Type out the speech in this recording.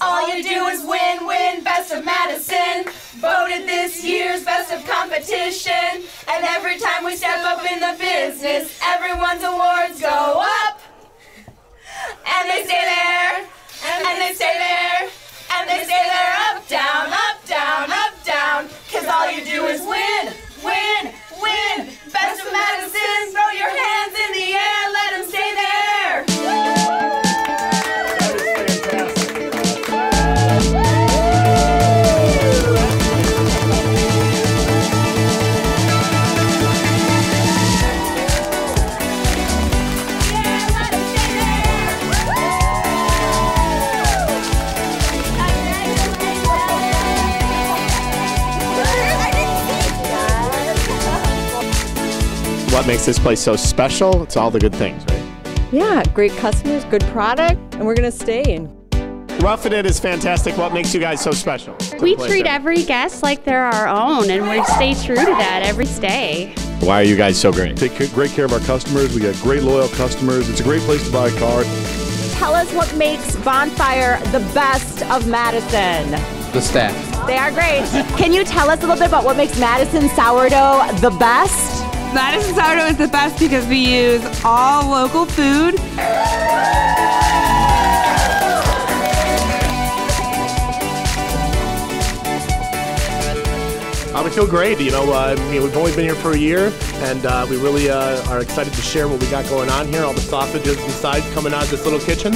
All you do is win, win, best of Madison. Voted this year's best of competition. And every time we step up in the business, everyone's awards go up. What makes this place so special? It's all the good things, right? Yeah, great customers, good product, and we're gonna stay and Roughing It is fantastic. What makes you guys so special? We treat every guest like they're our own, and we stay true to that every stay. Why are you guys so great? Take great care of our customers. We got great loyal customers. It's a great place to buy a car. tell us what makes Bonfyre the best of Madison. The staff. They are great. Can you tell us a little bit about what makes Madison sourdough the best? Madison sourdough is the best because we use all local food. Uh, we feel great. You know, uh, we've only been here for a year, and uh, we really uh, are excited to share what we got going on here. All the sausages and sides coming out of this little kitchen.